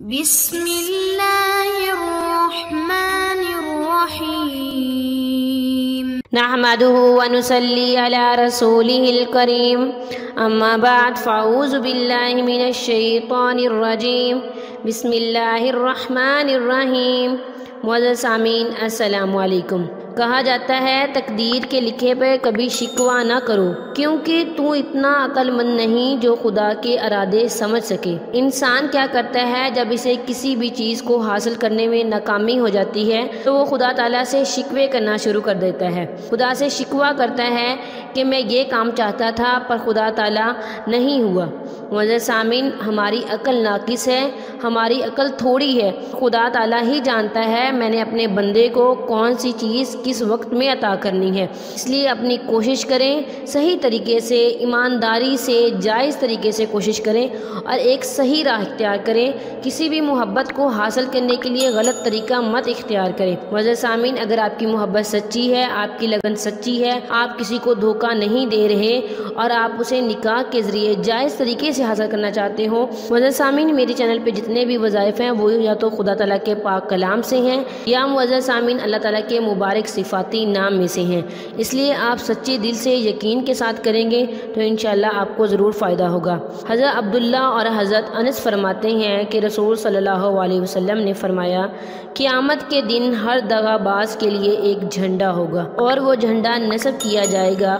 بسم الله الرحمن الرحيم. نحمده ونصلي على رسوله الكريم. أما بعد فأعوذ بالله من الشيطان الرجيم. بسم الله الرحمن الرحیم۔ معزز سامعین، السلام علیکم۔ کہا جاتا ہے، تقدیر کے لکھے پہ کبھی شکوہ نہ کرو، کیونکہ تو اتنا عقل مند نہیں جو خدا کے ارادے سمجھ سکے۔ انسان کیا کرتا ہے، جب اسے کسی بھی چیز کو حاصل کرنے میں ناکامی ہو جاتی ہے، تو وہ خدا تعالیٰ سے شکوے کرنا شروع کر دیتا ہے۔ خدا سے شکوہ کرتا ہے کہ میں یہ کام چاہتا تھا پر خدا تعالیٰ نہیں ہوا۔ معزز سامعین، ہماری عقل ناقص ہے، ہماری عقل تھوڑی ہے۔ خدا تعالیٰ ہی جانتا ہے میں نے اپنے بندے کو کون سی چیز کس وقت میں عطا کرنی ہے۔ اس لیے اپنی کوشش کریں، صحیح طریقے سے، ایمانداری سے، جائز طریقے سے کوشش کریں اور ایک صحیح راہ اختیار کریں۔ کسی بھی محبت کو حاصل کرنے کے لیے غلط طریقہ مت اختیار کریں۔ معزز سامعین، اگر آپ کی محبت سچی ہے، آپ کی لگن سچی ہے، آپ کسی کو دھوکہ نہیں دے رہے اور آپ اسے نکاح کے ذریعے جائز طریقے سے حاصل کرنا چاہتے ہو۔ معزز سامعین، میری چینل پہ جتنے بھی وظائف ہیں، وہ یا تو خدا تعالیٰ کے پاک کلام سے ہیں یا معزز سامعین، اللہ تعالیٰ کے مبارک صفاتی نام میں سے ہیں۔ اس لیے آپ سچے دل سے یقین کے ساتھ کریں گے تو انشاءاللہ آپ کو ضرور فائدہ ہوگا۔ حضرت عبداللہ اور حضرت انس فرماتے ہیں کہ رسول صلی اللہ علیہ وسلم نے فرمایا، قیامت کے دن ہر دغا باز کے لیے ایک جھنڈا ہوگا اور وہ جھنڈا نصب کیا جائے گا۔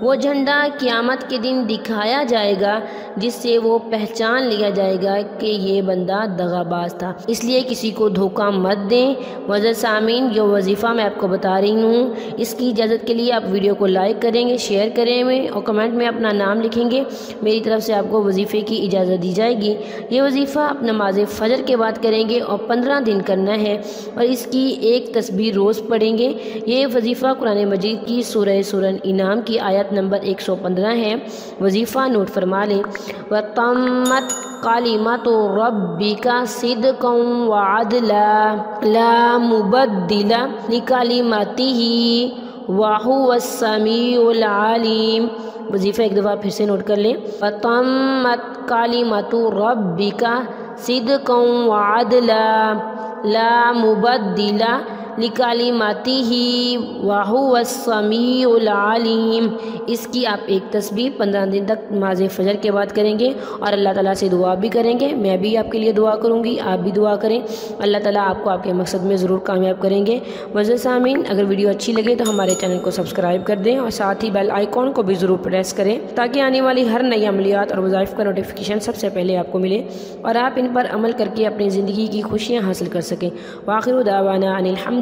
وہ جھنڈا قیامت کے دن دکھایا جائے گا، جس سے وہ پہچان لیا جائے گا کہ یہ بندہ دغا باز تھا۔ اس لیے کسی کو دھوکہ مت دیں۔ معزز سامعین، جو وظیفہ میں آپ کو بتا رہی ہوں، اس کی اجازت کے لیے آپ ویڈیو کو لائک کریں گے، شیئر کریں گے اور کمنٹ میں اپنا نام لکھیں گے۔ میری طرف سے آپ کو وظیفے کی اجازت دی جائے گی۔ یہ وظیفہ آپ نماز فجر کے بعد کریں گے اور پندرہ دن کرنا ہے اور اس کی ایک تصویر روز پڑھیں گے۔ یہ وظیفہ قرآن مجید کی سورہ سورن انعام کی آیت نمبر ایک سو پندرہ ہے۔ وظیفہ نوٹ فرما لیں وَتَمَّتْ قَالِمَةُ رَبِّكَ صِدْقًا وَعَدْلًا لَا مُبَدِّلَ لِكَلِمَاتِهِ وَهُوَ السَّمِيعُ الْعَلِيمُ۔ وظیفہ ایک دفعہ پھر سے نوٹ کر لیں۔ وَتَمَّتْ قَالِمَةُ رَبِّكَ صِدْقًا وَعَدْلًا لَا مُبَدِّلَ لِكَلِمَاتِهِ وَهُوَ السَّمِيعُ الْعَلِيمُ اس کی آپ ایک تسبیح پندرہ دن تک نماز فجر کے بعد کریں گے اور اللہ تعالیٰ سے دعا بھی کریں گے میں بھی آپ کے لیے دعا کروں گی آپ بھی دعا کریں اللہ تعالیٰ آپ کو آپ کے مقصد میں ضرور کامیاب کریں گے معزز سامعین اگر ویڈیو اچھی لگے تو ہمارے چینل کو سبسکرائب کر دیں اور ساتھ ہی بیل آئیکن کو بھی ضرور پریس کریں تاکہ آنے والی ہر نئی عملیات اور وظائف کا نوٹیفیکیشن سب سے پہلے آپ کو ملے اور آپ ان پر عمل کر کے اپنی زندگی کی خوشیاں حاصل کر سکیں واخر دعوانا ان الحمد